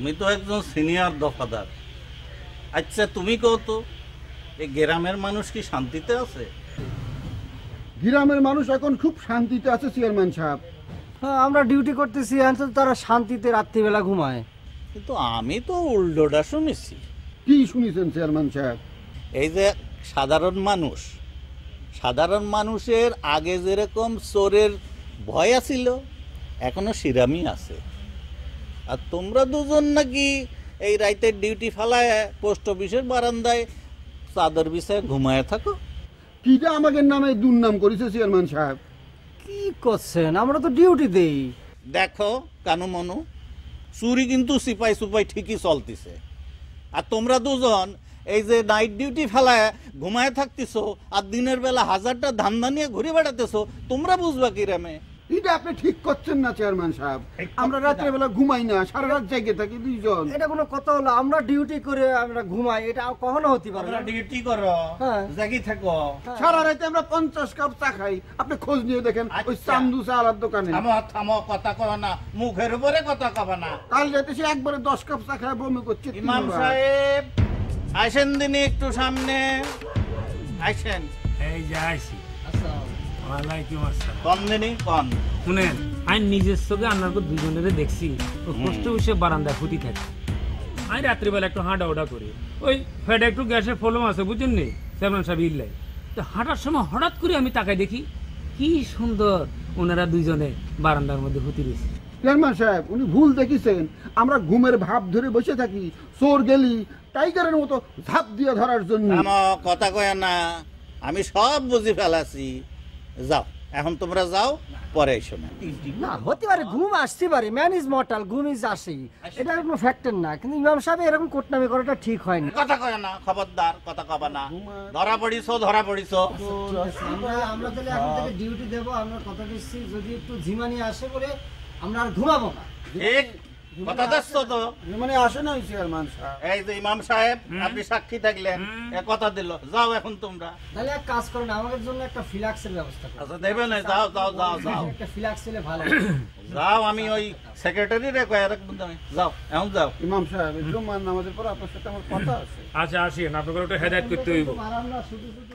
তুমি তো একজন সিনিয়র দফাদার। আচ্ছা তুমি কও তো এই গ্রামের মানুষ কি শান্তিতে আছে? গ্রামের মানুষ এখন খুব শান্তিতে আছে চেয়ারম্যান সাহেব। হ্যাঁ আমরা ডিউটি করতেছি এখন তারা শান্তিতে রাত্রিবেলা ঘুমায়। কিন্তু আমি তো উল্টোটা শুনেছি। কি শুনেছেন চেয়ারম্যান সাহেব? এই যে সাধারণ মানুষ সাধারণ মানুষের আগে যেরকম চোরের ভয় আছিল এখনও সিরামি আছে। আর তোমরা দুজন নাকি এই রাইতের ডিউটি ফালায় পোস্ট অফিসের বারান্দায় চাদর বিষয়ে ঘুমায় থাকো। কিটা আমাকে নামে দুর্নাম করেছে চেয়ারম্যান সাহেব? কি করছেন? আমরা তো ডিউটি দেই। দেখো কানু মনু চুরি কিন্তু সিপাই সুপাই ঠিকই চলতিছে। আর তোমরা দুজন এই যে নাইট ডিউটি ফেলায় ঘুমায় থাকতেছো আর দিনের বেলা হাজারটা ধান্দা নিয়ে ঘুরে বেড়াতেছো তোমরা বুঝবা কি রেমে এটা আপনি ঠিক করছেন না চেয়ারম্যান সাহেব। আমরা রাত্রেবেলা ঘুমাই না সারা রাত জেগে থাকি দুইজন। এটা কোনো কথা হলো? আমরা ডিউটি করে আমরা ঘুমাই এটা কখনো হতে পারে না। ডিউটি করো হ্যাঁ। জাগি থাকো। সারা রাতে আমরা পঞ্চাশ কাপ চা খাই। আপনি খোঁজ নিয়ে দেখেন ওই আচ্ছা। চান্দু চালার দোকানে। থামো থামো কথা কও না। মুখের উপরে কথা কবা না। কাল রাতে সে একবারে দশ কাপ চা খায় বমি করছে ইমাম সাহেব আসেন দিনে একটু সামনে। আসেন। এই যে আইসি ওয়ালাইকুম আসসালাম। কম দিনই কম। শুনেন আমি নিজের চোখে আপনার দুজনের দেখছি। ওই পোস্ট বারান্দায় ফুটি থাকে। আমি রাত্রিবেলা একটু হাঁটা ওটা করি। ওই ফেডে একটু গ্যাসের ফলম আছে বুঝছেন নি? চেয়ারম্যান সাহেব ইল্লাই। তো হাঁটার সময় হঠাৎ করে আমি তাকাই দেখি কি সুন্দর ওনারা দুইজনে বারান্দার মধ্যে রয়েছে। চেয়ারম্যান সাহেব উনি ভুল দেখিছেন। আমরা ঘুমের ভাব ধরে বসে থাকি চোর গেলি টাইগারের মতো ঝাঁপ দিয়ে ধরার জন্য। কথা কয় না। আমি সব বুঝি ফেলাছি। যাও এখন তোমরা যাও পরে এসো না না হতে পারে ঘুম আসতে পারে। ম্যান ইজ মর্টাল ঘুম ইজ আসে এটা কোনো ফ্যাক্টর না। কিন্তু ইমাম সাহেব এরকম কোটনামি করাটা ঠিক হয়নি। কথা কয় না খবরদার কথা কবা না। ধরা পড়িছো ধরা পড়িছো। আমরা আমরা তাহলে এখন থেকে ডিউটি দেব আমরা কথা দিচ্ছি। যদি একটু ঝিমানি আসে বলে আমরা আর ঘুমাবো না। ঠিক। মানে আসে না চেয়ারম্যান সাহেব। এই যে ইমাম সাহেব আপনি সাক্ষী থাকলেন কথা দিল। যাও এখন তোমরা। তাহলে এক কাজ করেন আমাদের জন্য একটা ফিলাক্সের ব্যবস্থা করুন আচ্ছা দেবে না যাও যাও যাও যাও। একটা ফিলাক্স দিলে ভালো। যাও আমি ওই সেক্রেটারি রে কয়ে যাও এখন যাও। ইমাম সাহেব জুম্মার নামাজের পর আপনার সাথে আমার কথা আছে। আচ্ছা আসেন আপনাকে একটু হেদায়ত করতে হইব। না শুধু শুধু